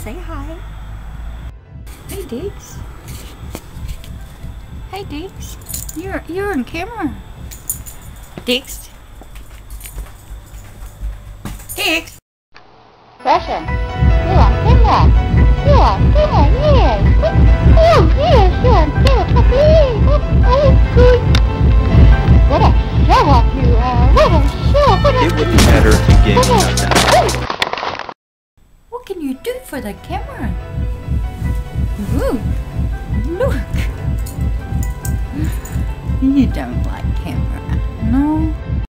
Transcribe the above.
Say hi. Hey, Dex. Hey, Dex. You're you're on camera. Dex. Dex. Session. You are camera. You are camera. Yes. Oh yes, you are camera. Oh, good. What a show off you are. What a show. What a It would be better if the game shut down. Can you do for the camera? Ooh, look. You don't like?